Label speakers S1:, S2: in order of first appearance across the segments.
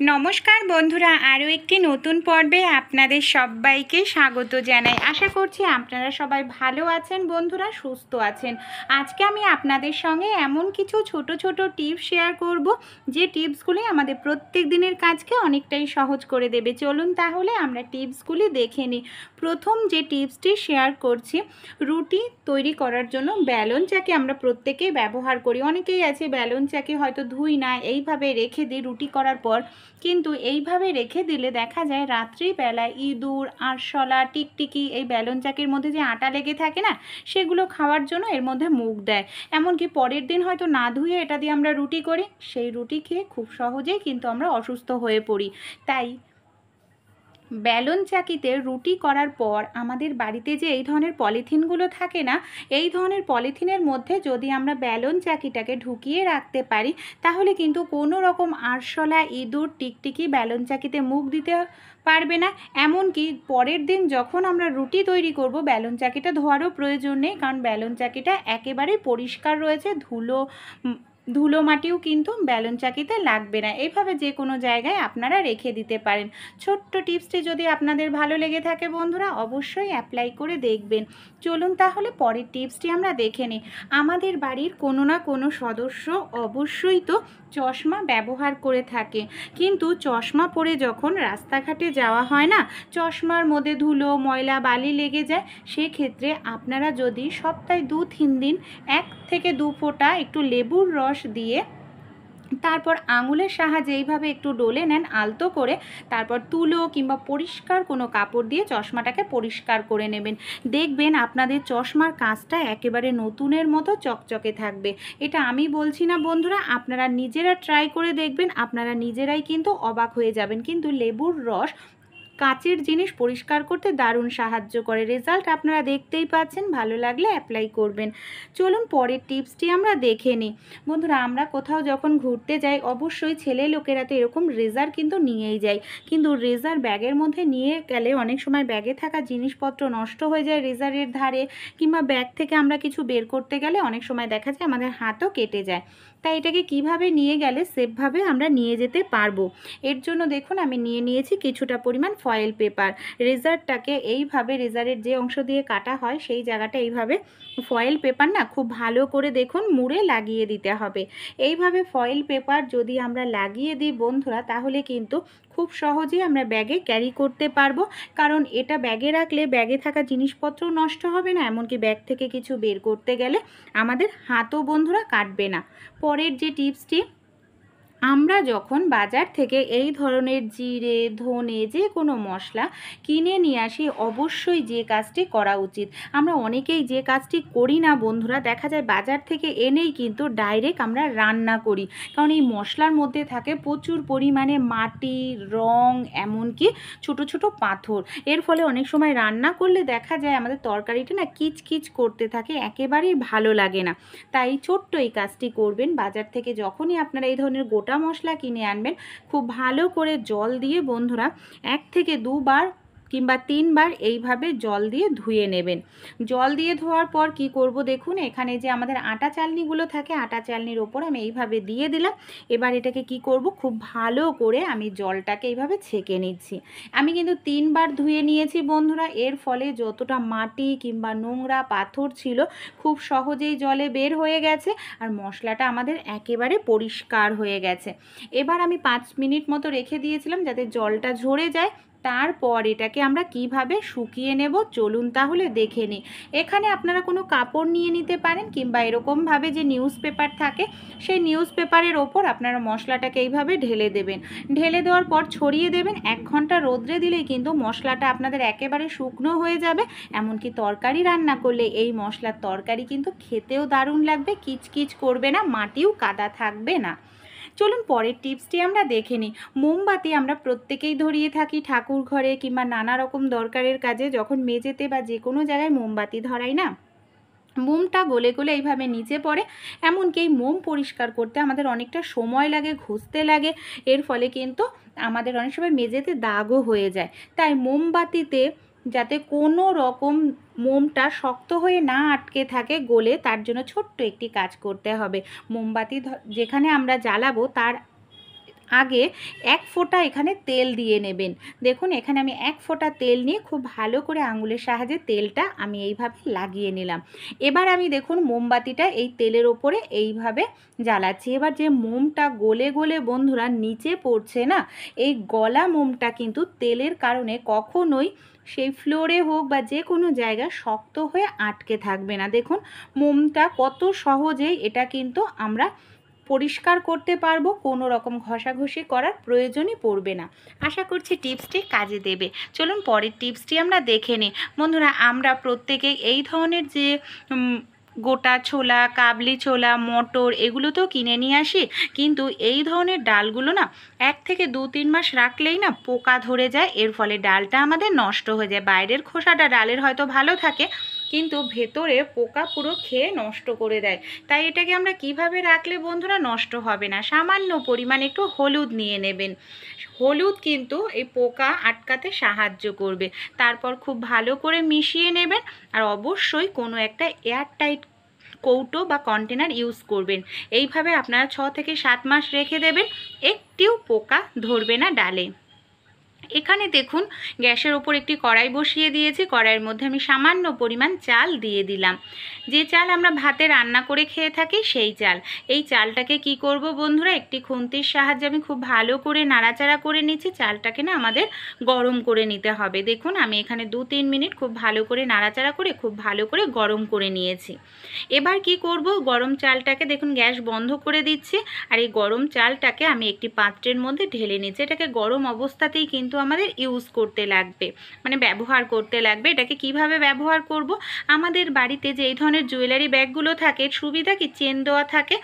S1: নমস্কার বন্ধুরা, আরও একটি নতুন পর্বে আপনাদের সবাইকে স্বাগত জানাই। আশা করছি আপনারা সবাই ভালো আছেন, বন্ধুরা সুস্থ আছেন। আজকে আমি আপনাদের সঙ্গে এমন কিছু ছোট ছোট টিপস শেয়ার করব, যে টিপসগুলি আমাদের প্রত্যেক দিনের কাজকে অনেকটাই সহজ করে দেবে। চলুন তাহলে আমরা টিপসগুলি দেখে নিই। প্রথম যে টিপসটি শেয়ার করছি, রুটি তৈরি করার জন্য ব্যালন চাকে আমরা প্রত্যেকেই ব্যবহার করি। অনেকেই আছে ব্যালন চাকে হয়তো ধুই না, এইভাবে রেখে দিই রুটি করার পর। কিন্তু এইভাবে রেখে দিলে দেখা যায় রাত্রিবেলায় ইঁদুর, আরশলা, টিকটিকি এই ব্যালন চাকের মধ্যে যে আটা লেগে থাকে না, সেগুলো খাওয়ার জন্য এর মধ্যে মুখ দেয়। এমনকি পরের দিন হয়তো না ধুয়ে এটা দিয়ে আমরা রুটি করি। সেই রুটি খেয়ে খুব সহজেই কিন্তু আমরা অসুস্থ হয়ে পড়ি। তাই ব্যালন চাকিতে রুটি করার পর আমাদের বাড়িতে যে এই ধরনের পলিথিনগুলো থাকে না, এই ধরনের পলিথিনের মধ্যে যদি আমরা ব্যালন চাকিটাকে ঢুকিয়ে রাখতে পারি, তাহলে কিন্তু কোনো রকম আরশলা, ইঁদুর, টিকটিকি ব্যালন চাকিতে মুখ দিতে পারবে না। এমনকি পরের দিন যখন আমরা রুটি তৈরি করব, ব্যালন চাকিটা ধোয়ারও প্রয়োজন নেই, কারণ ব্যালন চাকিটা একেবারেই পরিষ্কার রয়েছে, ধুলো ধুলো মাটিও কিন্তু ব্যালন চাকিতে লাগবে না। এইভাবে যে কোনো জায়গায় আপনারা রেখে দিতে পারেন। ছোট্ট টিপসটি যদি আপনাদের ভালো লেগে থাকে বন্ধুরা, অবশ্যই অ্যাপ্লাই করে দেখবেন। চলুন তাহলে পরের টিপসটি আমরা দেখে নিই। আমাদের বাড়ির কোনো না কোনো সদস্য অবশ্যই তো চশমা ব্যবহার করে থাকে। কিন্তু চশমা পরে যখন রাস্তাঘাটে যাওয়া হয় না, চশমার মধ্যে ধুলো, ময়লা, বালি লেগে যায়, সেক্ষেত্রে আপনারা যদি সপ্তাহে দু তিন দিন এক থেকে দু ফোঁটা একটু লেবুর রস দিয়ে তারপর আঙুলের সাহায্যে এইভাবে একটু ডলে নেন আলতো করে। তারপর তুলো কিংবা পরিষ্কার কোনো কাপড় দিয়ে চশমাটাকে পরিষ্কার করে নেবেন। দেখবেন আপনাদের চশমার কাজটা একেবারে নতুনের মতো চকচকে থাকবে। এটা আমি বলছি না বন্ধুরা, আপনারা নিজেরা ট্রাই করে দেখবেন, আপনারা নিজেরাই কিন্তু অবাক হয়ে যাবেন। কিন্তু লেবুর রস কাচের জিনিস পরিষ্কার করতে দারুণ সাহায্য করে। রেজাল্ট আপনারা দেখতেই পাচ্ছেন, ভালো লাগলে অ্যাপ্লাই করবেন। চলুন পরের টিপসটি আমরা দেখে নিই। বন্ধুরা, আমরা কোথাও যখন ঘুরতে যাই, অবশ্যই ছেলে লোকেরা তো এরকম রেজার কিন্তু নিয়েই যায়। কিন্তু রেজার ব্যাগের মধ্যে নিয়ে গেলে অনেক সময় ব্যাগে থাকা জিনিসপত্র নষ্ট হয়ে যায় রেজারের ধারে, কিংবা ব্যাগ থেকে আমরা কিছু বের করতে গেলে অনেক সময় দেখা যায় আমাদের হাতও কেটে যায়। তাই এটাকে কীভাবে নিয়ে গেলে সেফভাবে আমরা নিয়ে যেতে পারব? এর জন্য দেখুন, আমি নিয়ে নিয়েছি কিছুটা পরিমাণ ফয়েল পেপার রেজারটাকে এইভাবে রেজারের যে অংশ দিয়ে কাটা হয়, সেই জায়গাটা এইভাবে ফয়েল পেপার না খুব ভালো করে দেখুন, মুড়ে লাগিয়ে দিতে হবে। এইভাবে ফয়েল পেপার যদি আমরা লাগিয়ে দিই বন্ধুরা, তাহলে কিন্তু খুব সহজেই আমরা ব্যাগে ক্যারি করতে পারব। কারণ এটা ব্যাগে রাখলে ব্যাগে থাকা জিনিসপত্র নষ্ট হবে না, এমনকি ব্যাগ থেকে কিছু বের করতে গেলে আমাদের হাতও বন্ধুরা কাটবে না। পরের যে টিপসটি আমরা যখন বাজার থেকে এই ধরনের জিরে, ধনে যে কোনো মশলা কিনে নিয়ে আসি, অবশ্যই যে কাজটি করা উচিত। আমরা অনেকেই যে কাজটি করি না বন্ধুরা, দেখা যায় বাজার থেকে এনেই কিন্তু ডাইরেক্ট আমরা রান্না করি। কারণ এই মশলার মধ্যে থাকে প্রচুর পরিমাণে মাটি, রং, এমনকি ছোট ছোট পাথর। এর ফলে অনেক সময় রান্না করলে দেখা যায় আমাদের তরকারিটা না কিচকিচ করতে থাকে, একেবারেই ভালো লাগে না। তাই ছোট্ট এই কাজটি করবেন। বাজার থেকে যখনই আপনারা এই ধরনের গোটা মশলা কিনে আনবেন। খুব ভালো করে জল দিয়ে বন্ধুরা এক থেকে দুবার কিংবা তিনবার এইভাবে জল দিয়ে ধুয়ে নেবেন। জল দিয়ে ধোয়ার পর কি করব দেখুন, এখানে যে আমাদের আটা চালনিগুলো থাকে, আটা চালনির ওপর আমি এইভাবে দিয়ে দিলাম। এবার এটাকে কি করব, খুব ভালো করে আমি জলটাকে এইভাবে ছেঁকে নিচ্ছি। আমি কিন্তু তিনবার ধুয়ে নিয়েছি বন্ধুরা, এর ফলে যতটা মাটি কিংবা নোংরা পাথর ছিল, খুব সহজেই জলে বের হয়ে গেছে আর মশলাটা আমাদের একেবারে পরিষ্কার হয়ে গেছে। এবার আমি পাঁচ মিনিট মতো রেখে দিয়েছিলাম যাতে জলটা ঝরে যায়। তারপর এটাকে আমরা কীভাবে শুকিয়ে নেব চলুন তাহলে দেখে নিই। এখানে আপনারা কোনো কাপড় নিয়ে নিতে পারেন কিংবা এরকমভাবে যে নিউজ পেপার থাকে, সেই নিউজ পেপারের ওপর আপনারা মশলাটাকে এইভাবে ঢেলে দেবেন। ঢেলে দেওয়ার পর ছড়িয়ে দেবেন এক ঘণ্টা রোদ্রে দিলেই কিন্তু মশলাটা আপনাদের একেবারে শুকনো হয়ে যাবে, এমনকি তরকারি রান্না করলে এই মশলার তরকারি কিন্তু খেতেও দারুণ লাগবে, কিচকিচ করবে না, মাটিও কাদা থাকবে না। চলুন পরের টিপসটি আমরা দেখে নিই। মোমবাতি আমরা প্রত্যেকেই ধরিয়ে থাকি ঠাকুর ঘরে কিংবা নানা রকম দরকারের কাজে যখন মেঝেতে বা যে কোনো জায়গায় মোমবাতি ধরাই না। মোমটা গলে গলে এইভাবে নিচে পড়ে, এমনকি এই মোম পরিষ্কার করতে আমাদের অনেকটা সময় লাগে, ঘষতে লাগে। এর ফলে কিন্তু আমাদের অনেক সময় মেঝেতে দাগও হয়ে যায়। তাই মোমবাতিতে যাতে কোনো রকম মোমটা শক্ত হয়ে না আটকে থাকে গোলে, তার জন্য ছোট্ট একটি কাজ করতে হবে। মোমবাতি যেখানে আমরা জ্বালাবো, তার আগে এক ফোঁটা এখানে তেল দিয়ে নেবেন। দেখুন, এখানে আমি এক ফোঁটা তেল নিয়ে খুব ভালো করে আঙুলের সাহায্যে তেলটা আমি এইভাবে লাগিয়ে নিলাম। এবার আমি দেখুন, মোমবাতিটা এই তেলের ওপরে এইভাবে জ্বালাচ্ছি। এবার যে মোমটা গলে গলে বন্ধুরা নিচে পড়ছে না, এই গলা মোমটা কিন্তু তেলের কারণে কখনোই সেই ফ্লোরে হোক বা যে কোনো জায়গা শক্ত হয়ে আটকে থাকবে না। দেখুন, মোমটা কত সহজেই এটা কিন্তু আমরা পরিষ্কার করতে পারব, কোনো রকম ঘষাঘষি করার প্রয়োজনই পড়বে না। আশা করছি টিপসটি কাজে দেবে। চলুন পরের টিপসটি আমরা দেখে নিই। বন্ধুরা, আমরা প্রত্যেকে এই ধরনের যে গোটা ছোলা, কাবলি ছোলা, মটর এগুলো তো কিনে নিয়ে আসি, কিন্তু এই ধরনের ডালগুলো না এক থেকে দু তিন মাস রাখলেই না পোকা ধরে যায়, এর ফলে ডালটা আমাদের নষ্ট হয়ে যায়। বাইরের খোসাটা ডালের হয়তো ভালো থাকে কিন্তু ভেতরে পোকা পুরো খেয়ে নষ্ট করে দেয়। তাই এটাকে আমরা কীভাবে রাখলে বন্ধুরা নষ্ট হবে না? সামান্য পরিমাণ একটু হলুদ নিয়ে নেবেন। হলুদ কিন্তু এই পোকা আটকাতে সাহায্য করবে। তারপর খুব ভালো করে মিশিয়ে নেবেন আর অবশ্যই কোনো একটা এয়ারটাইট কৌটো বা কন্টেনার ইউজ করবেন। এইভাবে আপনারা ছ থেকে সাত মাস রেখে দেবেন। একটিও পোকা ধরবে না ডালে। এখানে দেখুন, গ্যাসের ওপর একটি কড়াই বসিয়ে দিয়েছি। কড়াইয়ের মধ্যে আমি সামান্য পরিমাণ চাল দিয়ে দিলাম। যে চাল আমরা ভাতে রান্না করে খেয়ে থাকি, সেই চাল। এই চালটাকে কি করব বন্ধুরা? একটি খুন্তির সাহায্যে আমি খুব ভালো করে নাড়াচাড়া করে নিচ্ছি। চালটাকে না আমাদের গরম করে নিতে হবে। দেখুন, আমি এখানে দু তিন মিনিট খুব ভালো করে নাড়াচাড়া করে, খুব ভালো করে গরম করে নিয়েছি। এবার কি করব? গরম চালটাকে দেখুন, গ্যাস বন্ধ করে দিচ্ছি। আর এই গরম চালটাকে আমি একটি পাত্রের মধ্যে ঢেলে নিচ্ছি। এটাকে গরম অবস্থাতেই কিন্তু আমাদের ইউজ করতে লাগবে মানে ব্যবহার করতে লাগবে। এটাকে কীভাবে ব্যবহার করব? আমাদের বাড়িতে যে এই ধরনের জুয়েলারি ব্যাগগুলো থাকে সুবিধা কি? চেন দেওয়া থাকে।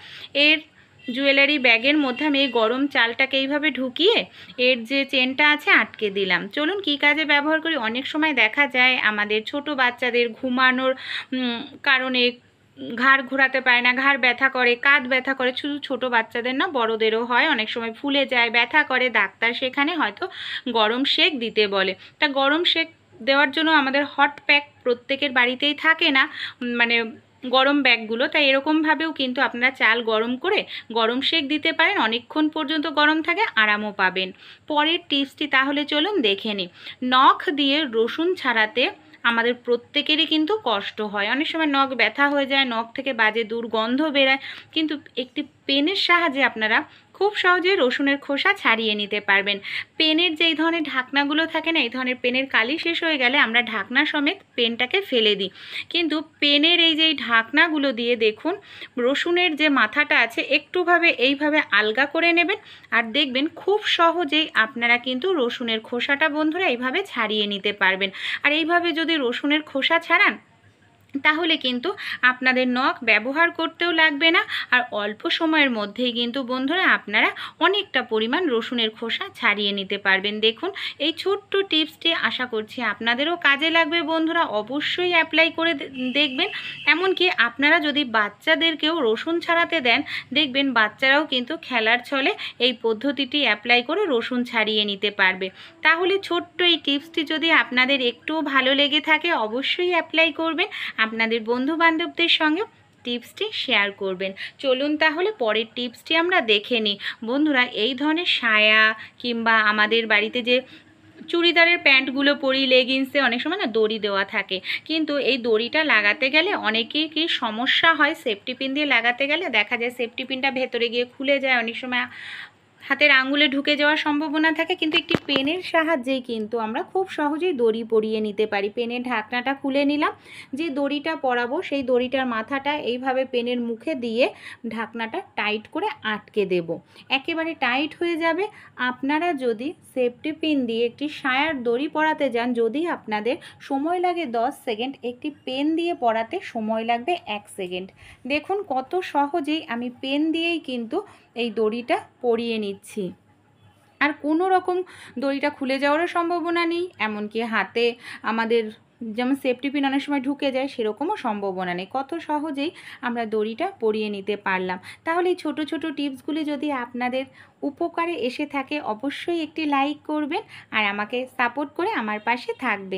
S1: এর জুয়েলারি ব্যাগের মধ্যে আমি এই গরম চালটাকে এইভাবে ঢুকিয়ে এর যে চেনটা আছে আটকে দিলাম। চলুন কি কাজে ব্যবহার করি? অনেক সময় দেখা যায় আমাদের ছোট বাচ্চাদের ঘুমানোর কারণে ঘাড় ঘোরাতে পারে না, ঘাড় ব্যথা করে, কাঁধ ব্যথা করে, শুধু ছোট বাচ্চাদের না, বড়দেরও হয়, অনেক সময় ফুলে যায়, ব্যথা করে, ডাক্তার সেখানে হয়তো গরম শেক দিতে বলে। তা গরম শেক দেওয়ার জন্য আমাদের হট প্যাক প্রত্যেকের বাড়িতেই থাকে না মানে গরম ব্যাগগুলো, তাই এরকমভাবেও কিন্তু আপনারা চাল গরম করে গরম শেক দিতে পারেন, অনেকক্ষণ পর্যন্ত গরম থাকে, আরামও পাবেন। পরের টিপসটি তাহলে চলুন দেখে নিই। নখ দিয়ে রসুন ছাড়াতে আমাদের প্রত্যেকেরই কিন্তু কষ্ট হয়। অনেক সময় নখ ব্যথা হয়ে যায়, নখ থেকে বাজে দুর্গন্ধ বেরায়, কিন্তু একটি পেনের সাহায্যে আপনারা খুব সহজে রসুনের খোসা ছাড়িয়ে নিতে পারবেন। পেনের যেই ধরনের ঢাকনাগুলো থাকে না, এই ধরনের পেনের কালি শেষ হয়ে গেলে আমরা ঢাকনা সমেত পেনটাকে ফেলে দিই। কিন্তু পেনের এই যে ঢাকনাগুলো দিয়ে দেখুন, রসুনের যে মাথাটা আছে একটুভাবে এইভাবে আলগা করে নেবেন আর দেখবেন খুব সহজেই আপনারা কিন্তু রসুনের খোসাটা বন্ধুরা এইভাবে ছাড়িয়ে নিতে পারবেন। আর এইভাবে যদি রসুনের খোসা ছাড়ান তাহলে কিন্তু আপনাদের নখ ব্যবহার করতেও লাগবে না। আর অল্প সময়ের মধ্যেই কিন্তু বন্ধুরা আপনারা অনেকটা পরিমাণ রসুনের খোসা ছাড়িয়ে নিতে পারবেন। দেখুন, এই ছোট্ট টিপসটি আশা করছি আপনাদেরও কাজে লাগবে। বন্ধুরা অবশ্যই অ্যাপ্লাই করে দেখবেন। এমনকি আপনারা যদি বাচ্চাদেরকেও রসুন ছাড়াতে দেন, দেখবেন বাচ্চারাও কিন্তু খেলার ছলে এই পদ্ধতিটি অ্যাপ্লাই করে রসুন ছাড়িয়ে নিতে পারবে। তাহলে ছোট্ট এই টিপসটি যদি আপনাদের একটুও ভালো লেগে থাকে, অবশ্যই অ্যাপ্লাই করবেন। আপনাদের বন্ধু বান্ধবদের সঙ্গে টিপসটি শেয়ার করবেন। চলুন তাহলে পরের টিপসটি আমরা দেখে নিই। বন্ধুরা, এই ধরনের সায়া কিংবা আমাদের বাড়িতে যে চুড়িদারের প্যান্টগুলো পরি, লেগিংসে অনেক সময় না দড়ি দেওয়া থাকে। কিন্তু এই দড়িটা লাগাতে গেলে অনেকেই কি সমস্যা হয়? সেফটি পিন দিয়ে লাগাতে গেলে দেখা যায় সেফটি পিনটা ভেতরে গিয়ে খুলে যায়। অনেক সময় হাতের আঙুলে ঢুকে যাওয়ার সম্ভাবনা থাকে, কিন্তু একটি পেনের সাহায্যেই কিন্তু আমরা খুব সহজেই দড়ি পরিয়ে নিতে পারি। পেনের ঢাকনাটা খুলে নিলাম, যে দড়িটা পরাবো সেই দড়িটার মাথাটা এইভাবে পেনের মুখে দিয়ে ঢাকনাটা টাইট করে আটকে দেব। একেবারে টাইট হয়ে যাবে। আপনারা যদি সেফটি পিন দিয়ে একটি সায়ার দড়ি পরাতে যান, যদি আপনাদের সময় লাগে দশ সেকেন্ড, একটি পেন দিয়ে পরাতে সময় লাগবে এক সেকেন্ড। দেখুন কত সহজেই আমি পেন দিয়েই কিন্তু এই দড়িটা পরিয়ে নিচ্ছি। আর কোনো রকম দড়িটা খুলে যাওয়ারও সম্ভাবনা নেই, এমনকি হাতে আমাদের যেমন সেফটি পিন অনেক সময় ঢুকে যায়, সেরকমও সম্ভাবনা নেই। কত সহজেই আমরা দড়িটা পরিয়ে নিতে পারলাম। তাহলে এই ছোটো ছোটো টিপসগুলি যদি আপনাদের উপকারে এসে থাকে, অবশ্যই একটি লাইক করবেন আর আমাকে সাপোর্ট করে আমার পাশে থাকবেন।